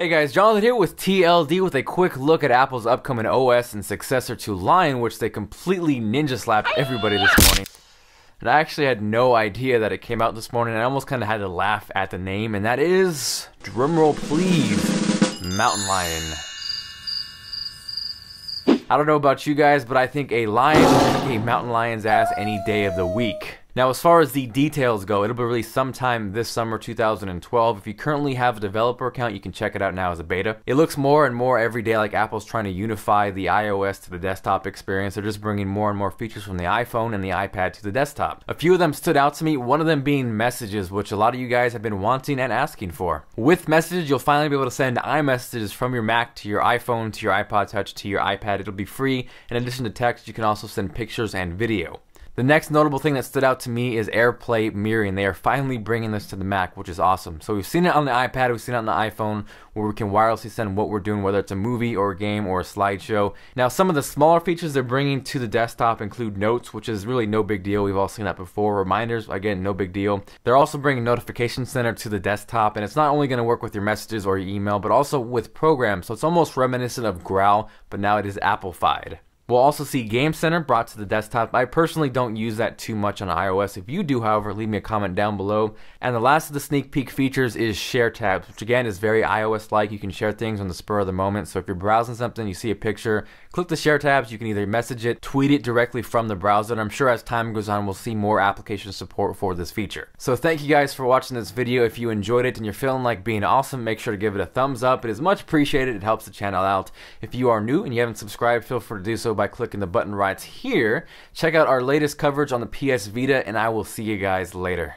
Hey guys, Jonathan here with TLD with a quick look at Apple's upcoming OS and successor to Lion, which they completely ninja slapped everybody this morning. And I actually had no idea that it came out this morning, I almost kind of had to laugh at the name, and that is, drumroll please, Mountain Lion. I don't know about you guys, but I think a lion kick a mountain lion's ass any day of the week. Now, as far as the details go, it'll be released sometime this summer 2012. If you currently have a developer account, you can check it out now as a beta. It looks more and more every day like Apple's trying to unify the iOS to the desktop experience. They're just bringing more and more features from the iPhone and the iPad to the desktop. A few of them stood out to me, one of them being messages, which a lot of you guys have been wanting and asking for. With messages, you'll finally be able to send iMessages from your Mac to your iPhone, to your iPod Touch, to your iPad. It'll be free. In addition to text, you can also send pictures and video. The next notable thing that stood out to me is AirPlay mirroring. They are finally bringing this to the Mac, which is awesome. So we've seen it on the iPad, we've seen it on the iPhone, where we can wirelessly send what we're doing, whether it's a movie or a game or a slideshow. Now, some of the smaller features they're bringing to the desktop include Notes, which is really no big deal. We've all seen that before. Reminders, again, no big deal. They're also bringing Notification Center to the desktop, and it's not only going to work with your messages or your email, but also with programs. So it's almost reminiscent of Growl, but now it is Apple-fied. We'll also see Game Center brought to the desktop. I personally don't use that too much on iOS. If you do, however, leave me a comment down below. And the last of the sneak peek features is Share Tabs, which again is very iOS-like. You can share things on the spur of the moment. So if you're browsing something, you see a picture, click the Share Tabs. You can either message it, tweet it directly from the browser. And I'm sure as time goes on, we'll see more application support for this feature. So thank you guys for watching this video. If you enjoyed it and you're feeling like being awesome, make sure to give it a thumbs up. It is much appreciated. It helps the channel out. If you are new and you haven't subscribed, feel free to do so by clicking the button right here. Check out our latest coverage on the PS Vita, and I will see you guys later.